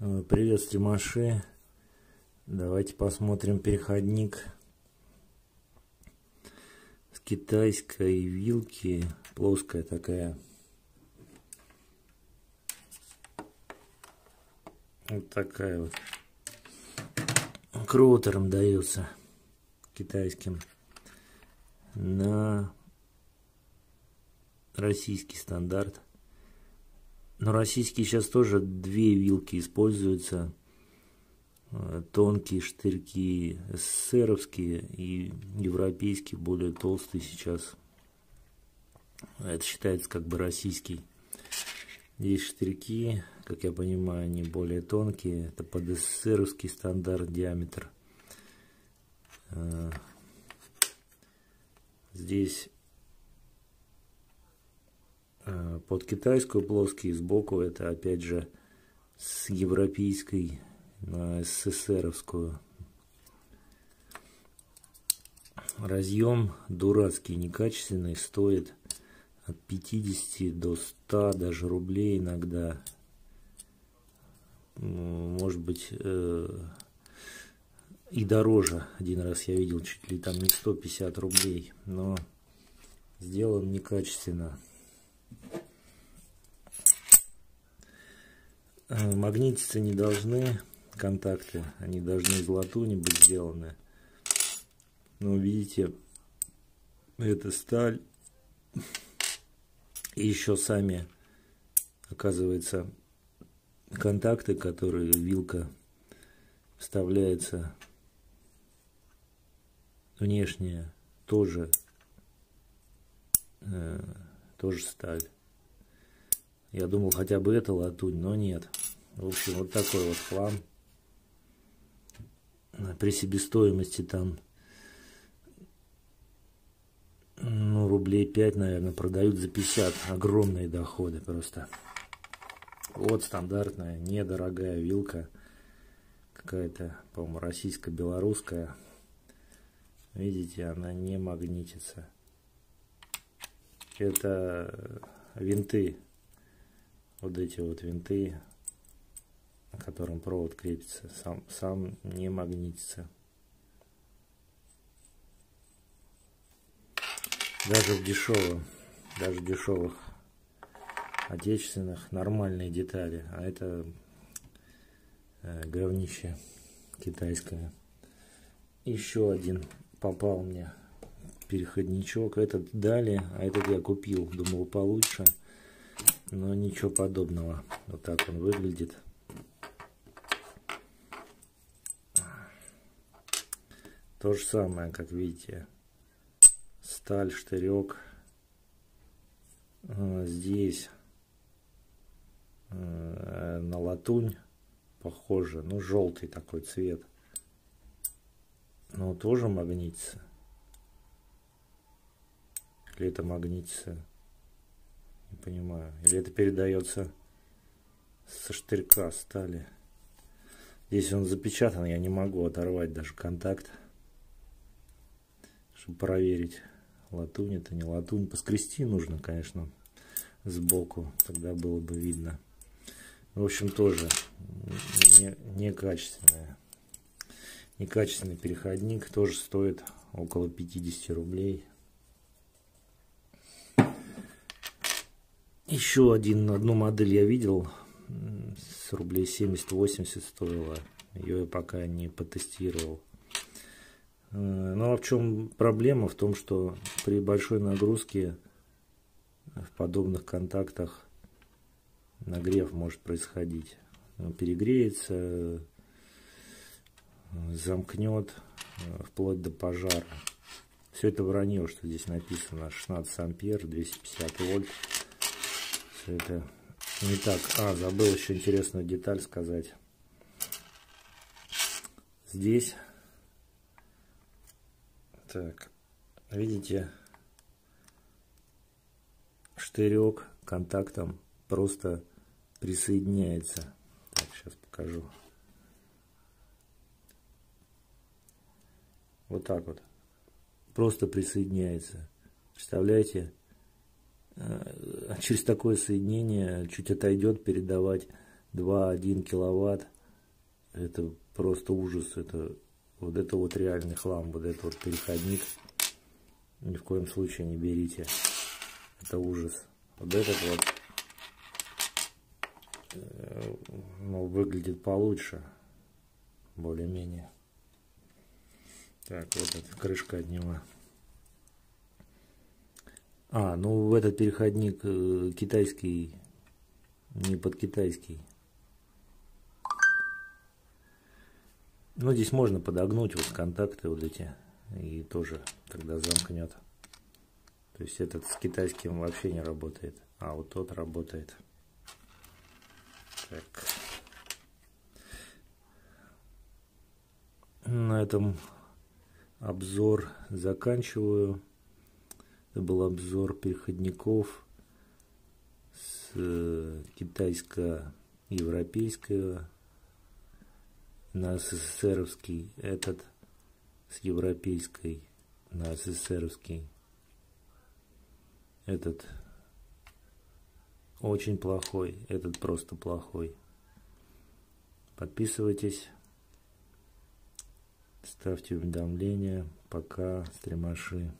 Э, привет, стримаши. Давайте посмотрим переходник с китайской вилки. Плоская такая. Вот такая вот. Кроутером дается китайским на российский стандарт. Но российские сейчас тоже две вилки используются. Э, тонкие штырьки СССРовские и европейские, более толстые сейчас. Это считается как бы российский. Есть штырьки, как я понимаю, они более тонкие. Это под СССРовский стандарт диаметр. Э, здесь под китайскую плоские, сбоку это опять же с европейской на СССРовскую. Разъем дурацкий, некачественный, стоит от 50 до 100 даже рублей иногда. Может быть э, и дороже. Один раз я видел чуть ли там не 150 рублей, но сделан некачественно. Магнититься не должны контакты, они должны из латуни быть сделаны. Но видите, это сталь. И еще сами, оказывается, контакты, которые вилка вставляется внешняя, тоже, э, тоже сталь. Я думал, хотя бы это латунь, но нет. В общем, вот такой вот хлам. При себестоимости там ну, рублей 5, наверное, продают за 50. Огромные доходы просто. Вот стандартная, недорогая вилка. Какая-то, по-моему, российско-белорусская. Видите, она не магнитится. Это винты вот эти вот винты, на котором провод крепится, сам, сам не магнитится. Даже в дешевых, даже в дешевых отечественных нормальные детали, а это э, говнище китайское. Еще один попал мне переходничок. Этот дали, а этот я купил. Думал получше но ничего подобного. Вот так он выглядит. То же самое, как видите. Сталь, штырек. А, здесь а, на латунь похоже. Ну, желтый такой цвет. Но тоже магнитится. Или это магнитится? Понимаю. Или это передается со штырька стали. Здесь он запечатан, я не могу оторвать даже контакт. Чтобы проверить, латунь это не латунь. Поскрести нужно, конечно, сбоку. Тогда было бы видно. В общем, тоже не. Некачественный переходник тоже стоит около 50 рублей. Еще один, одну модель я видел, с рублей 70-80 стоила. Ее я пока не потестировал. Э, ну а в чем проблема? В том, что при большой нагрузке в подобных контактах нагрев может происходить. Перегреется, замкнет э, вплоть до пожара. Все это вранье, что здесь написано 16 ампер, 250 вольт все это не так. А, забыл еще интересную деталь сказать. Здесь, так, видите, штырек контактом просто присоединяется. Так, сейчас покажу. Вот так вот. Просто присоединяется. Представляете? Э, через такое соединение чуть отойдет передавать 2,1 киловатт. Это просто ужас. Это вот это вот реальный хлам. Вот это вот переходник. Ни в коем случае не берите. Это ужас. Вот этот вот э, ну, выглядит получше. Более-менее. Так, вот эта крышка от него. А, ну в этот переходник э, китайский, не под китайский. Ну, здесь можно подогнуть вот контакты вот эти, и тоже тогда замкнет. То есть этот с китайским вообще не работает, а вот тот работает. Так. На этом обзор заканчиваю. Это был обзор переходников с э, китайско-европейского на СССРовский, этот с европейской на СССРовский. Этот очень плохой, этот просто плохой. Подписывайтесь, ставьте уведомления. Пока, стримаши.